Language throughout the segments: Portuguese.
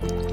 Bye.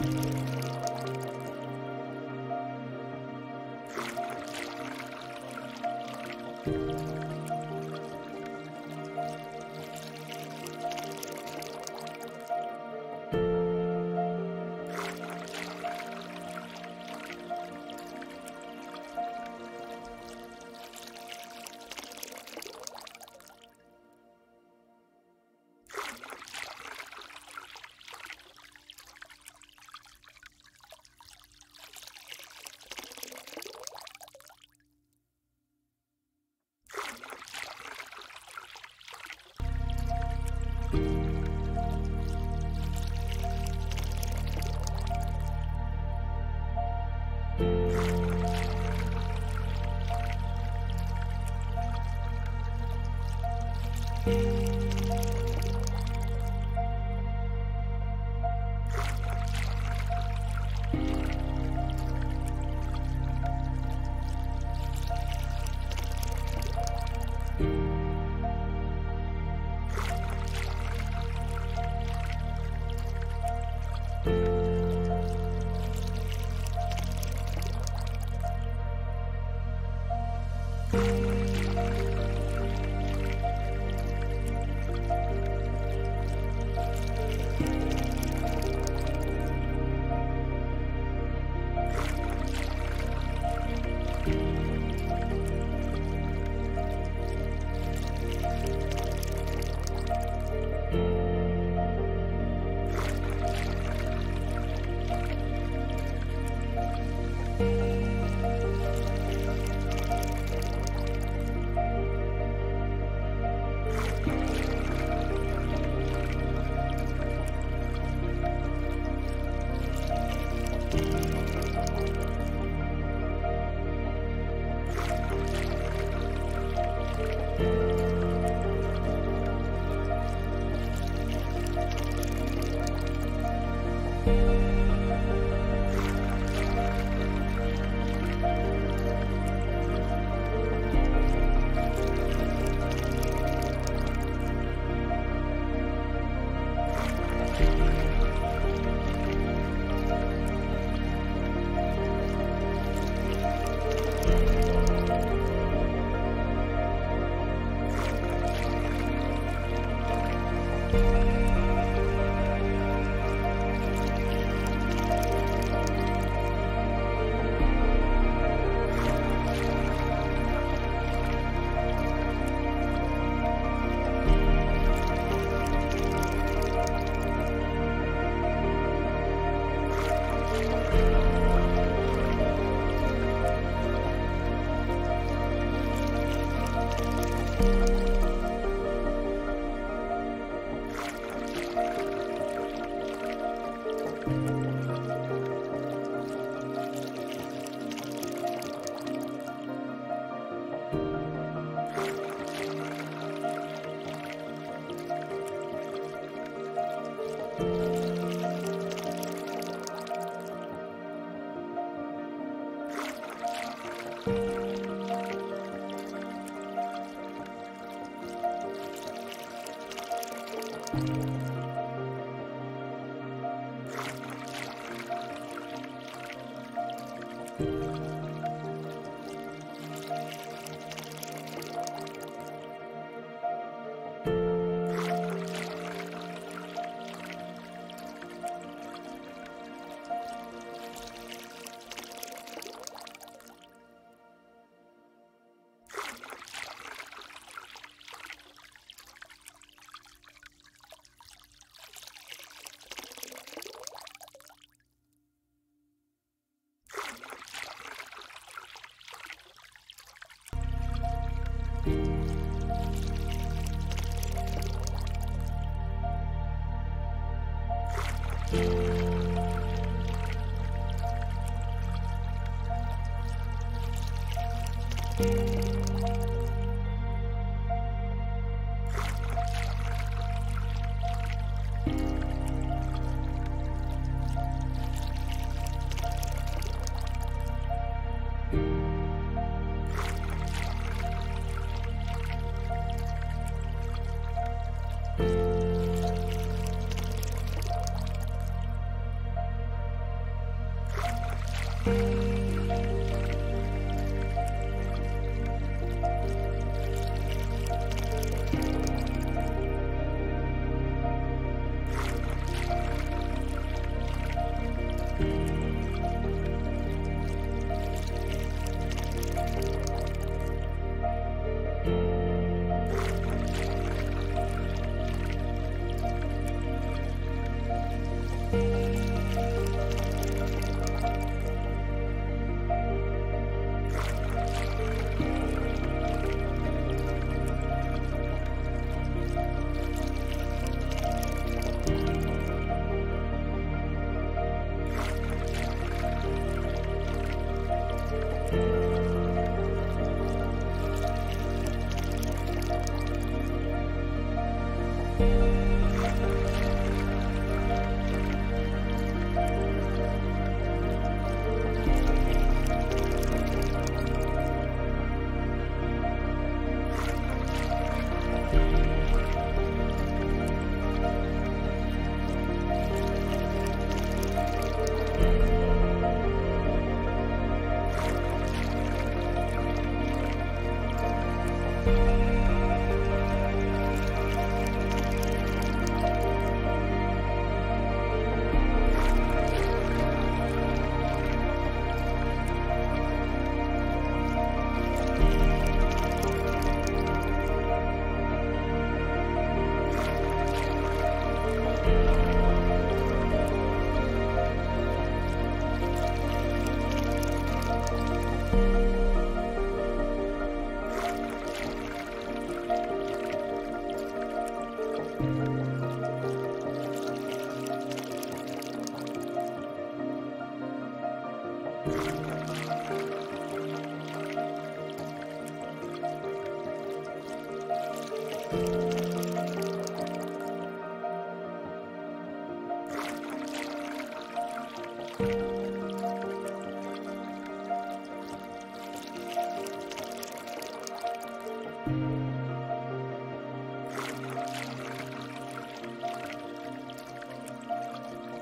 Música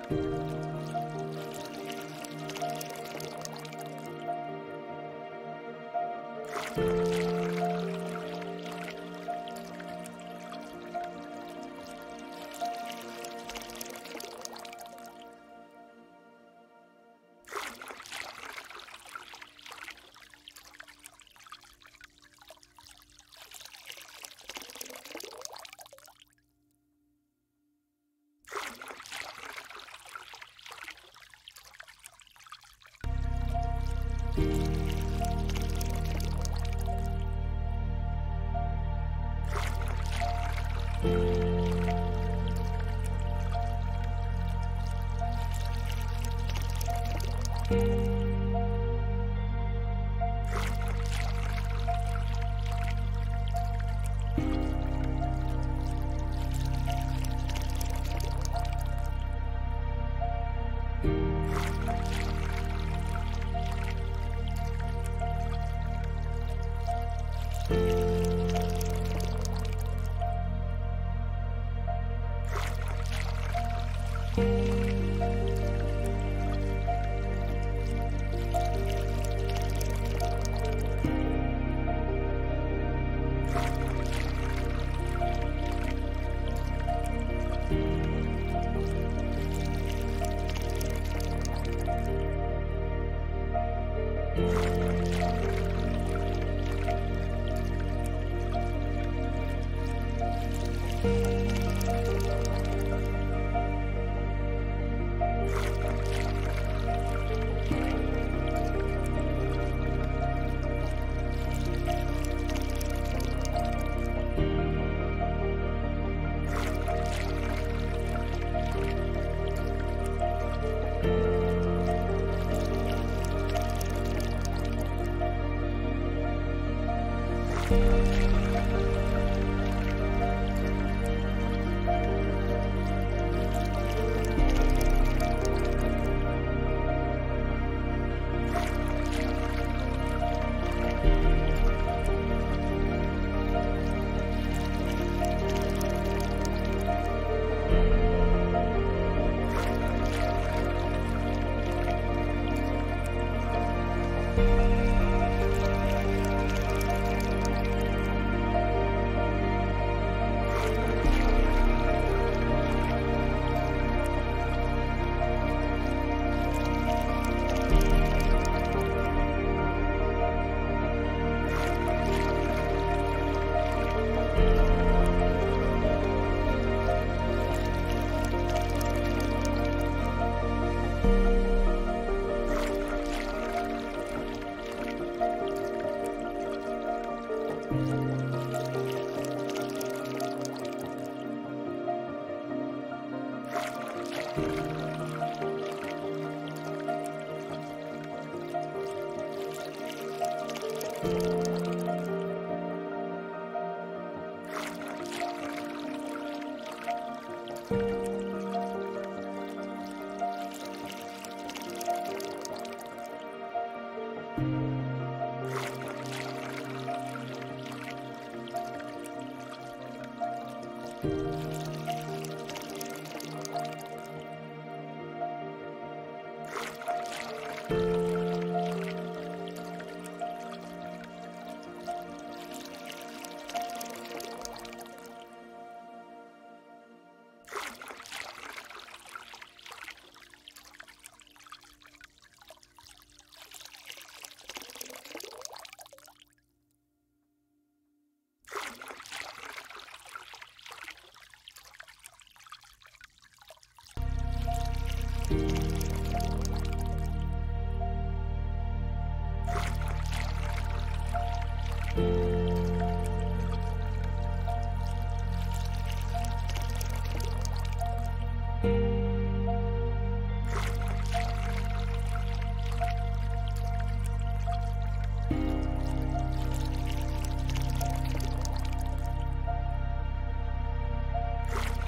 Música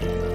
Música